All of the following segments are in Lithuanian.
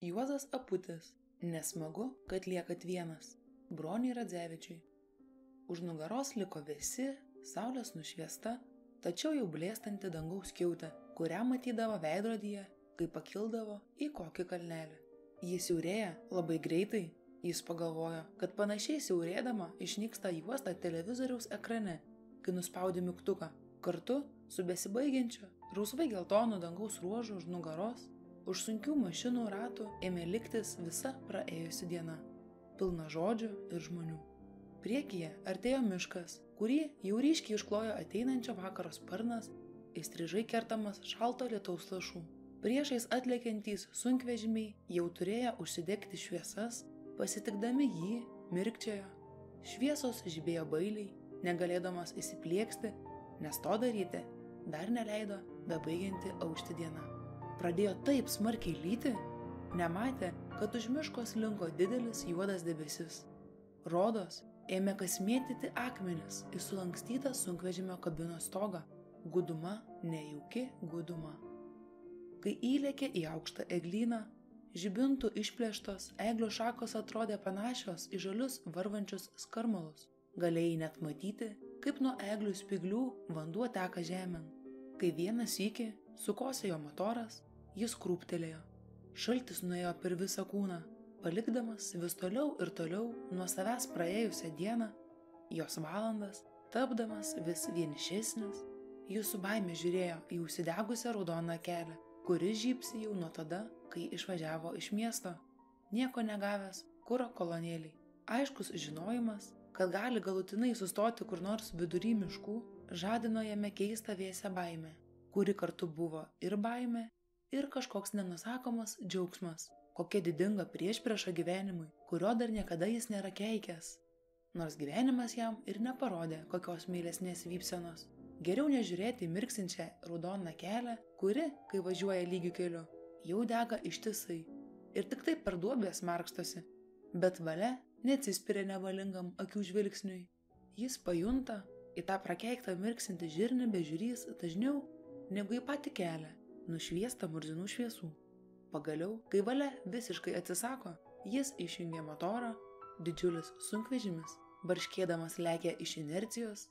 Juozas Aputis. Nesmagu, kad liekat vienas. Broniai Radzevičiui. Už nugaros liko visi, saulės nušviesta, tačiau jau blėstanti dangaus kiautė, kurią matydavo veidrodyje, kai pakildavo į kokį kalnelį. Jis siaurėja labai greitai, jis pagalvojo, kad panašiai siaurėdama išnyksta juosta televizoriaus ekrane, kai nuspaudė mygtuką. Kartu su besibaigiančiu, rausvai geltonu dangaus ruožu už nugaros, už sunkių mašinų ratų ėmė liktis visa praėjusi diena, pilna žodžių ir žmonių. Priekyje artėjo miškas, kurį jau ryškiai išklojo ateinančio vakaro sparnas, įstrižai kertamas šalto lietaus lašų. Priešais atlėkiantys sunkvežimiai jau turėjo užsidegti šviesas, pasitikdami jį mirkčiojo. Šviesos žibėjo bailiai, negalėdamas įsiplieksti, nes to daryti dar neleido bebaigianti aušti diena. Pradėjo taip smarkiai lyti, nematė, kad už miško slinko didelis juodas debesis. Rodos ėmė kasmėtyti akmenis į sulankstytą sunkvežimio kabinos stogą. Guduma, nejauki guduma. Kai įlėkė į aukštą eglyną, žibintų išplėštos eglių šakos atrodė panašios į žalius varvančius skarmalus. Galėjai net matyti, kaip nuo eglių spiglių vanduo teka žemėn. Kai vienas iki sukosėjo motoras, jis krūptelėjo. Šaltis nuėjo per visą kūną, palikdamas vis toliau ir toliau nuo savęs praėjusią dieną, jos valandas, tapdamas vis vienišesnis, jis su baime žiūrėjo į užsidegusią raudoną kelią, kuris žypsi jau nuo tada, kai išvažiavo iš miesto, nieko negavęs, kuro kolonėliai. Aiškus žinojimas, kad gali galutinai sustoti kur nors vidury miškų, žadino jame keistą vėsę baimę, kuri kartu buvo ir baimė, ir kažkoks nenusakomas džiaugsmas, kokia didinga priešprieša gyvenimui, kurio dar niekada jis nėra keikęs. Nors gyvenimas jam ir neparodė kokios mylesnės vypsenos. Geriau nežiūrėti į mirksinčią raudoną kelią, kuri, kai važiuoja lygiu keliu, jau dega ištisai ir tik taip per duobės markstosi, bet valia neatsispiria nevalingam akių žvilgsniui. Jis pajunta į tą prakeiktą mirksintį žirnį bežiūrys dažniau negu į patį kelią, nušviestą murzinų šviesų. Pagaliau, kai valia visiškai atsisako, jis išjungia motorą, didžiulis sunkvežimis, barškėdamas lekia iš inercijos,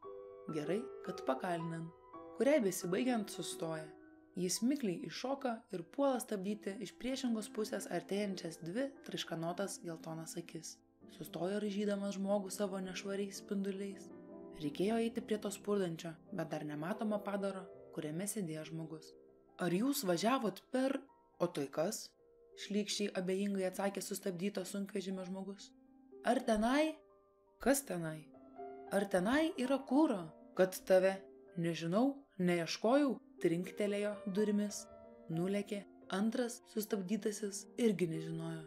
gerai, kad pakalinant, kuriai besibaigiant sustoja. Jis mikliai iššoka ir puola stabdyti iš priešingos pusės artėjančias dvi triškanotas geltonas akis. Sustojo ražydamas žmogų savo nešvariais spinduliais. Reikėjo eiti prie to spurdančio, bet dar nematomo padaro, kuriame sėdėjo žmogus. Ar jūs važiavot per... O tai kas? Šlykščiai abejingai atsakė sustabdyto sunkvežimio žmogus. Ar tenai? Kas tenai? Ar tenai yra kūro, kad tave, nežinau, neieškojau, trinktelėjo durimis, nulekė, antras sustabdytasis irgi nežinojo.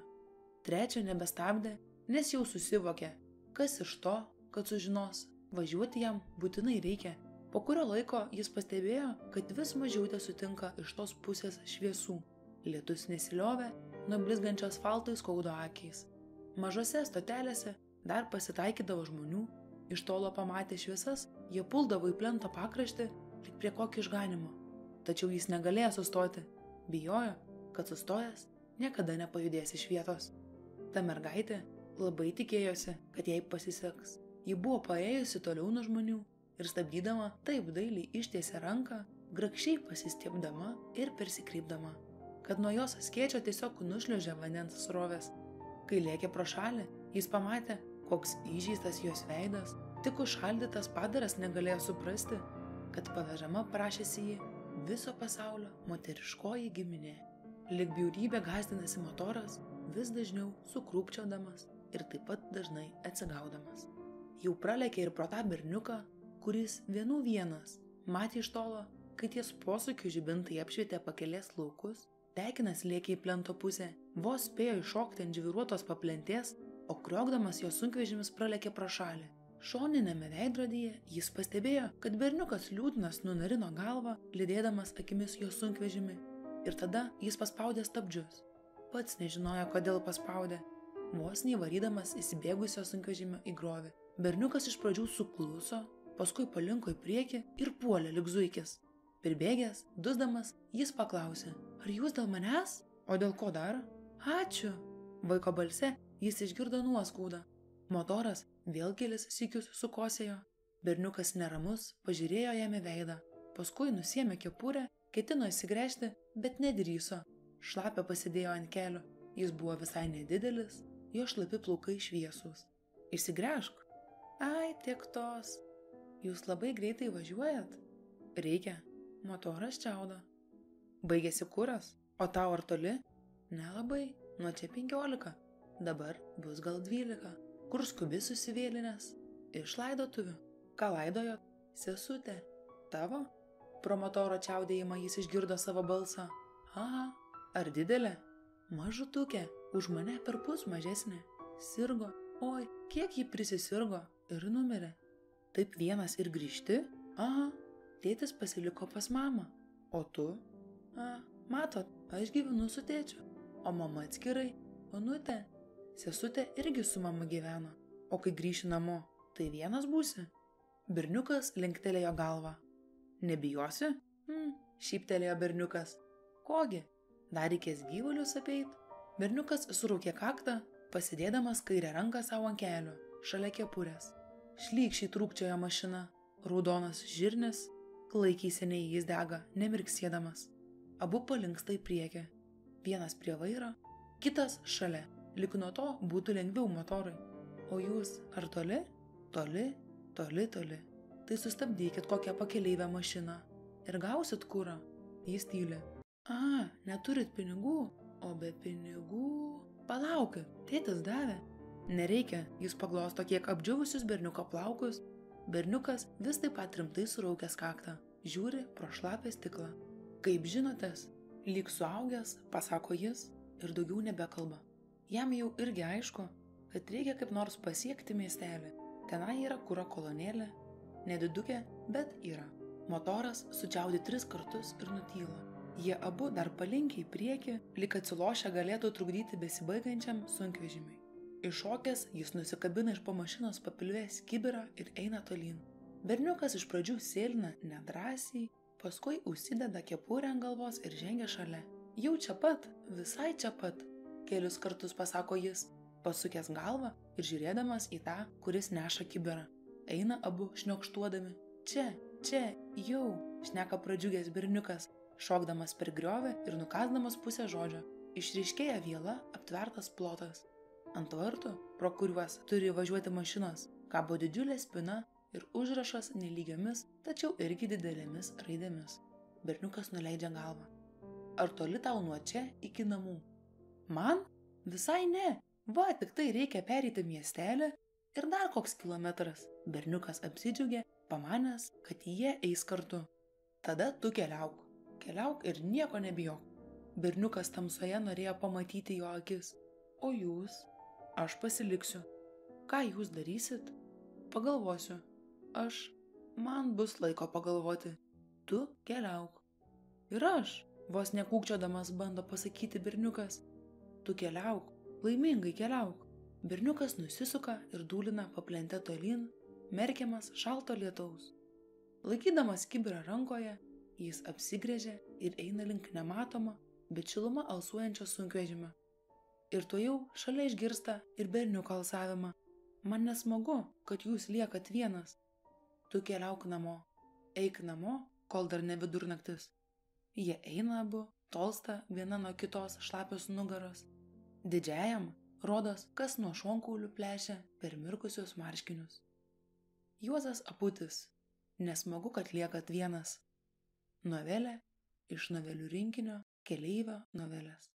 Trečio nebestabdė, nes jau susivokė, kas iš to, kad sužinos, važiuoti jam būtinai reikia. Po kurio laiko jis pastebėjo, kad vis mažiau te sutinka iš tos pusės šviesų. Lietus nesiliovė, nuo blizgančio asfalto įskaudo akiais. Mažose stotelėse dar pasitaikydavo žmonių, iš tolo pamatę šviesas, jie puldavo į plento pakraštį, lik prie kokio išganimo. Tačiau jis negalėjo sustoti, bijojo, kad sustojęs niekada nepajudės iš vietos. Ta mergaitė labai tikėjosi, kad jai pasiseks. Ji buvo paėjusi toliau nuo žmonių ir stabdydama taip dailiai ištiesė ranką, grakščiai pasistiepdama ir persikreipdama, kad nuo jos skėčio tiesiog nušliuožė vandens srovės. Kai lėkė pro šalį, jis pamatė, koks įžeistas jos veidas, tik užšaldytas padaras negalėjo suprasti, kad pavežama prašėsi jį viso pasaulio moteriškoji giminė. Lik bjaurybė gazdinasi motoras, vis dažniau sukrūpčiodamas ir taip pat dažnai atsigaudamas. Jau pralekė ir pro tą berniuką, kuris vienų vienas matė iš tolo, kai ties posūkių žibintai apšvietė pakelės laukus, tekinas lėkė į plento pusę, vos spėjo iššokti ant žviruotos paplentės, o kriokdamas jo sunkvežimis pralekė pro šalį. Šoninėme veidrodyje jis pastebėjo, kad berniukas liūdnas nunarino galvą, lydėdamas akimis jo sunkvežimi. Ir tada jis paspaudė stabdžius. Pats nežinojo, kodėl paspaudė. Vos neįvarydamas įsibėgusio sunkvežimio į grovį. Berniukas iš pradžių sukluso, paskui palinko į priekį ir puolė lik zuikis. Pirbėgęs, dusdamas, jis paklausė, ar jūs dėl manęs? O dėl ko dar? Ačiū. Vaiko balse jis išgirdo nuoskaudą. Motoras vėl kelis sikius sukosėjo. Berniukas neramus pažiūrėjo jam į veidą. Paskui nusėmė kepurę, ketino įsigręžti, bet nedryso. Šlapę pasidėjo ant kelio. Jis buvo visai nedidelis, jo šlapi plaukai šviesus. Išsigręžk. Ai, tiek tos. Jūs labai greitai važiuojat? Reikia. Motoras čiaudo. Baigėsi kuras, o tau ar toli? Nelabai, nuo čia penkiolika. Dabar bus gal dvylika. Kur skubi susivėlinės? Iš laidotuvių. Ką laidojot? Sesutė. Tavo? Pro motoro čiaudėjimą jis išgirdo savo balsą. Aha, ar didelė? Mažutukė, už mane per pus mažesnė. Sirgo. Oi, kiek ji prisisirgo ir numirė. Taip vienas ir grįžti? Aha, tėtis pasiliko pas mamą. O tu? A, matot, aš gyvenu su tėčiu, o mama atskirai. Onutė, sesutė irgi su mama gyveno. O kai grįši namo, tai vienas būsi. Berniukas linktelėjo galvą. Nebijosi? Hmm, šyptelėjo berniukas. Kogi, dar reikės gyvulius apeit? Berniukas suraukė kaktą, pasidėdamas kairę ranką savo ant kelio, šalia kepurės. Šlykščiai trūkčiojo mašina, raudonas žirnis, klaikiai seniai jis dega, nemirksėdamas. Abu palinksta į priekį. Vienas prie vairo, kitas šalia, lik nuo to būtų lengviau motorui. O jūs ar toli? Toli, toli, toli. Tai sustabdykit kokią pakeleivę mašiną ir gausit kūrą. Jis tyli. A, neturit pinigų, o be pinigų. Palaukit, tėtis davė. Nereikia, jis paglosto kiek apdžiūvusius berniuko plaukus. Berniukas vis taip pat rimtai suraukęs kaktą, žiūri pro šlapę stiklą. Kaip žinotės, lyg suaugęs, pasako jis ir daugiau nebekalba. Jam jau irgi aišku, kad reikia kaip nors pasiekti miestelį. Tenai yra kūro kolonėlė, nedidukė, bet yra. Motoras sučiaudi tris kartus ir nutyla. Jie abu dar palinkiai į priekį, lik atsilošę galėtų trukdyti besibaigiančiam sunkvežimiui. Iššokęs jis nusikabina iš po mašinos papilvės kibirą ir eina tolyn. Berniukas iš pradžių sėlina nedrasiai, paskui užsideda kepurę ant galvos ir žengia šalia. Jau čia pat, visai čia pat, kelius kartus pasako jis, pasukęs galvą ir žiūrėdamas į tą, kuris neša kibirą. Eina abu šniokštuodami. Čia, čia, jau, šneka pradžiugęs berniukas, šokdamas per griovę ir nukasdamas pusę žodžio. Išryškėja viela aptvertas plotas. Ant vartų, pro kuriuos turi važiuoti mašinos, kabo didžiulė spina ir užrašas nelygiomis, tačiau irgi didelėmis raidėmis. Berniukas nuleidžia galvą. Ar toli tau nuo čia iki namų? Man? Visai ne. Va, tik tai reikia pereiti miestelį ir dar koks kilometras. Berniukas apsidžiaugė, pamanęs, kad jie eis kartu. Tada tu keliauk. Keliauk ir nieko nebijok. Berniukas tamsoje norėjo pamatyti jo akis. O jūs? Aš pasiliksiu. Ką jūs darysit? Pagalvosiu. Aš. Man bus laiko pagalvoti. Tu keliauk. Ir aš, vos nekūkčiodamas bando pasakyti berniukas. Tu keliauk, laimingai keliauk. Berniukas nusisuka ir dūlina paplente tolyn, merkiamas šalto lietaus. Laikydamas kibirą rankoje, jis apsigrėžia ir eina link nematomo, bet šiluma alsuojančio sunkvežimio. Ir to jau šalia išgirsta ir berniuko alsavimą. Man nesmagu, kad jūs liekat vienas. Tu keliauk namo, eik namo, kol dar ne vidurnaktis. Jie eina abu, tolsta viena nuo kitos šlapios nugaros. Didžiajam, rodos, kas nuo šonkaulių plešia per mirkusius marškinius. Juozas Aputis. Nesmagu, kad liekat vienas. Novelė iš novelių rinkinio Keleivio novelės.